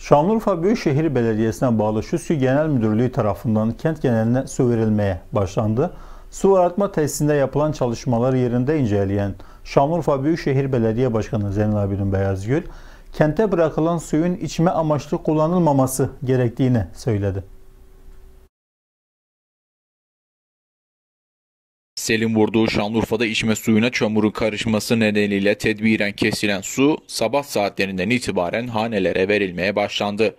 Şanlıurfa Büyükşehir Belediyesi'ne bağlı Şüskü Genel Müdürlüğü tarafından kent geneline su verilmeye başlandı. Su arıtma tesisinde yapılan çalışmaları yerinde inceleyen Şanlıurfa Büyükşehir Belediye Başkanı Zeynel Abidin Beyazgül, kente bırakılan suyun içme amaçlı kullanılmaması gerektiğini söyledi. Selin vurduğu Şanlıurfa'da içme suyuna çamurun karışması nedeniyle tedbiren kesilen su sabah saatlerinden itibaren hanelere verilmeye başlandı.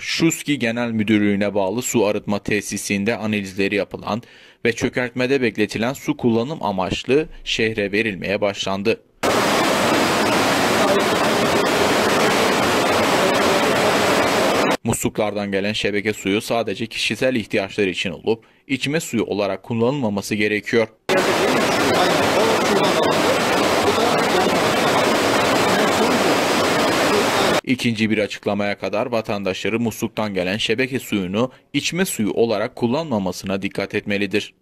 Şuski Genel Müdürlüğü'ne bağlı su arıtma tesisinde analizleri yapılan ve çökertmede bekletilen su kullanım amaçlı şehre verilmeye başlandı. Musluklardan gelen şebeke suyu sadece kişisel ihtiyaçlar için olup içme suyu olarak kullanılmaması gerekiyor. İkinci bir açıklamaya kadar vatandaşları musluktan gelen şebeke suyunu içme suyu olarak kullanmamasına dikkat etmelidir.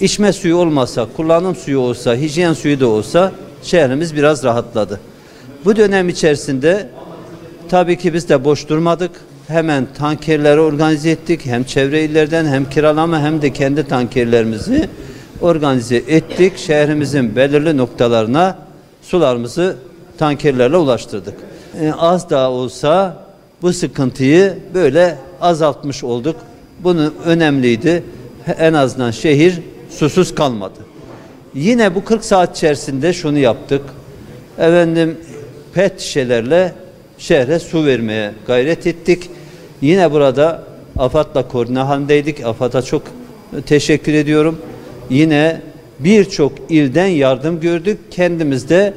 İçme suyu olmasa, kullanım suyu olsa, hijyen suyu da olsa şehrimiz biraz rahatladı. Bu dönem içerisinde tabii ki biz de boş durmadık. Hemen tankerleri organize ettik. Hem çevre illerden hem kiralama hem de kendi tankerlerimizi organize ettik. Şehrimizin belirli noktalarına sularımızı tankerlerle ulaştırdık. Ee, az daha olsa bu sıkıntıyı böyle azaltmış olduk. Bunu önemliydi. En azından şehir susuz kalmadı. Yine bu 40 saat içerisinde şunu yaptık. Efendim pet şişelerle şehre su vermeye gayret ettik. Yine burada AFAD'la koordine halindeydik. AFAD'a çok teşekkür ediyorum. Yine birçok ilden yardım gördük. Kendimiz de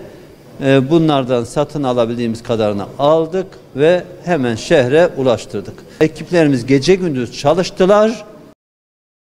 e, bunlardan satın alabildiğimiz kadarını aldık ve hemen şehre ulaştırdık. Ekiplerimiz gece gündüz çalıştılar.